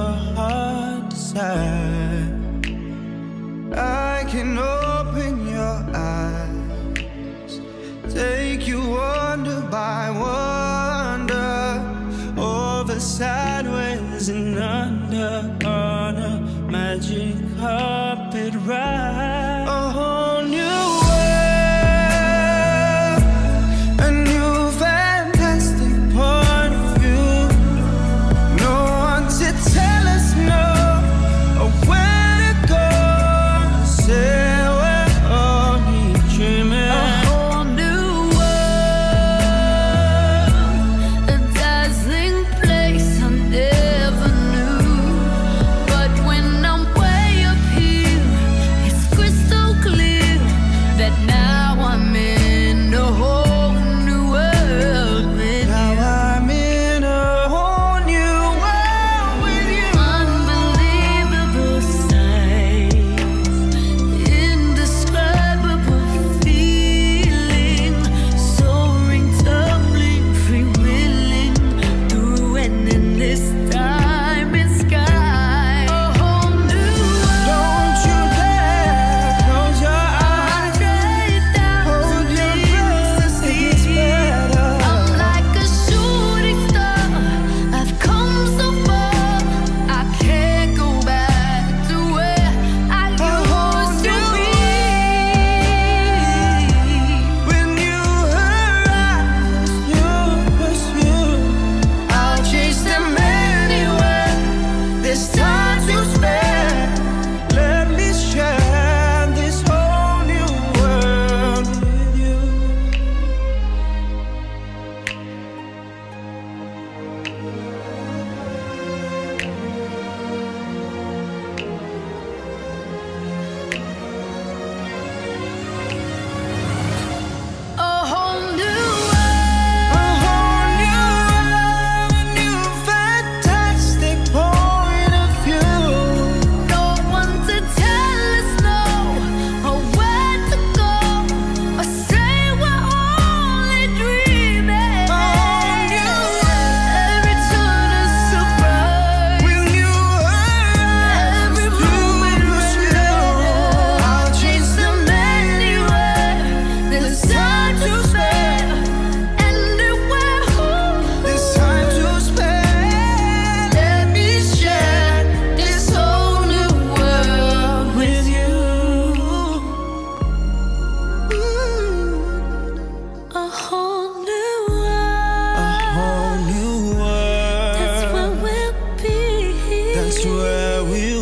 Your heart desire. I can open your eyes, take you wonder by wonder. where we